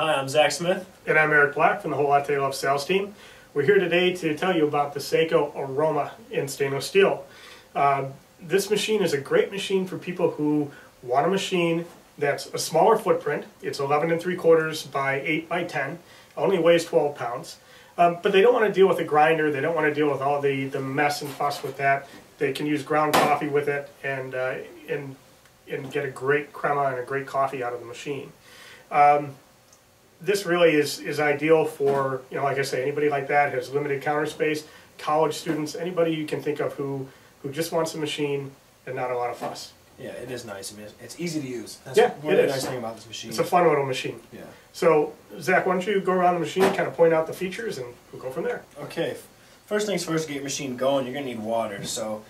Hi, I'm Zack Smith. And I'm Eric Black from the Whole Latte Love sales team. We're here today to tell you about the Saeco Aroma in stainless steel. Uh, this machine is a great machine for people who want a machine that's a smaller footprint. It's 11 and 3 quarters by 8 by 10, only weighs 12 pounds. Um, but they don't want to deal with a grinder. They don't want to deal with all the, the mess and fuss with that. They can use ground coffee with it and, uh, and, and get a great crema and a great coffee out of the machine. Um, this really is, is ideal for, you know, like I say, anybody like that has limited counter space, college students, anybody you can think of who, who just wants a machine and not a lot of fuss. Yeah, it is nice. I mean, it's easy to use. That's Yeah, one it of the nice thing about this machine. It's a fun little machine. yeah. So, Zack, why don't you go around the machine, kind of point out the features, and we'll go from there. Okay, first things first, to get your machine going, you're going to need water. So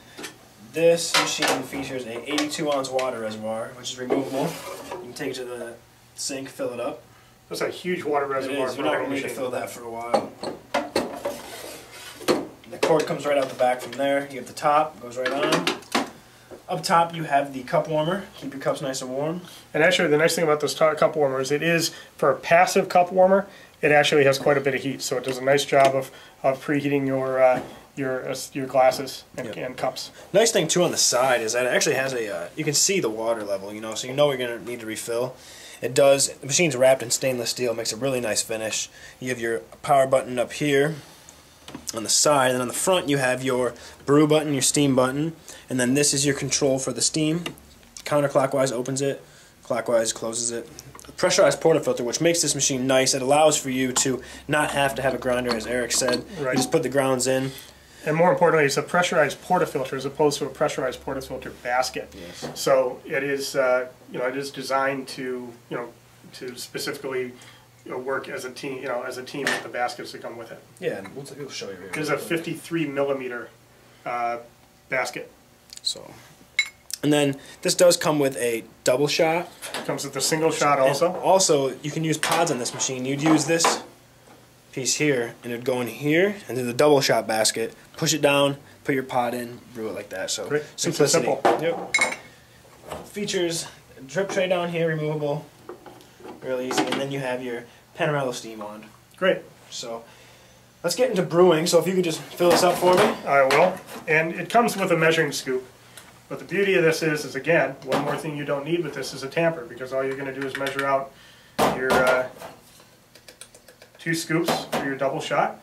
this machine features a 82 ounce water reservoir, which is removable. You can take it to the sink, fill it up. That's a huge water It reservoir is. for You're not going to need to fill that for a while. The cord comes right out the back from there. You have the top, goes right on. Up top, you have the cup warmer. Keep your cups nice and warm. And actually, the nice thing about this top cup warmer is it is, for a passive cup warmer, it actually has quite a bit of heat. So it does a nice job of, of preheating your, uh, your, uh, your glasses and, Yep. and cups. Nice thing too on the side is that it actually has a. Uh, you can see the water level, you know, so you know you're gonna need to refill. It does. The machine's wrapped in stainless steel, makes a really nice finish. You have your power button up here on the side, and on the front you have your brew button, your steam button, and then this is your control for the steam. Counterclockwise opens it, clockwise closes it. Pressurized portafilter, which makes this machine nice. It allows for you to not have to have a grinder, as Eric said. Right. You just put the grounds in. And more importantly, it's a pressurized portafilter as opposed to a pressurized portafilter basket. Yes. So it is, uh, you know, it is designed to, you know, to specifically you know, work as a team, you know, as a team with the baskets that come with it. Yeah, and we'll, we'll show you. here. It is a 53 millimeter uh, basket. So, and then this does come with a double shot. Comes with a single shot And also. also, you can use pods on this machine. You'd use this piece here, and it'd go in here, and then the double shot basket. Push it down, put your pod in, brew it like that. So Great. Simplicity. simple. Yep. Features drip tray down here, removable, really easy, and then you have your Pannarello steam wand. Great. So. Let's get into brewing. So if you could just fill this up for me. I will. And it comes with a measuring scoop. But the beauty of this is, is again, one more thing you don't need with this is a tamper because all you're going to do is measure out your uh, two scoops for your double shot.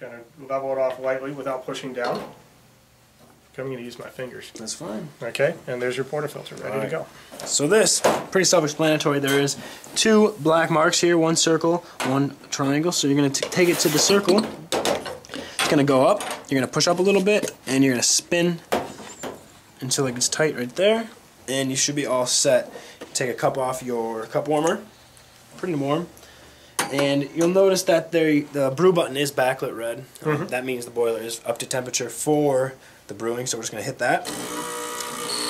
Kind of level it off lightly without pushing down. I'm going to use my fingers. That's fine. Okay, and there's your portafilter ready to go. So this, pretty self-explanatory. There is two black marks here, one circle, one triangle. So you're going to take it to the circle. It's going to go up. You're going to push up a little bit, and you're going to spin until it gets tight right there. And you should be all set. Take a cup off your cup warmer. Pretty warm. And you'll notice that there, the brew button is backlit red. Um, that means the boiler is up to temperature for the brewing, so we're just going to hit that.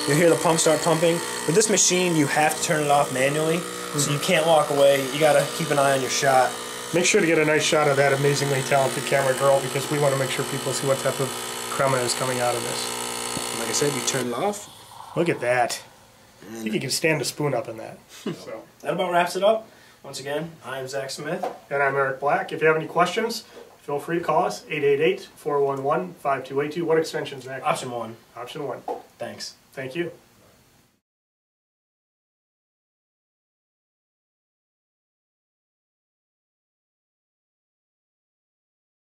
You'll hear the pump start pumping. With this machine, you have to turn it off manually, so you can't walk away. You gotta keep an eye on your shot. Make sure to get a nice shot of that amazingly talented camera girl because we want to make sure people see what type of crema is coming out of this. Like I said, you turn it off. Look at that. I think you can stand a spoon up in that. so. That about wraps it up. Once again, I'm Zack Smith. And I'm Eric Black. If you have any questions, feel free to call us 888-411-5282. What extension, Zack? Option one. Option one. Thanks. Thank you.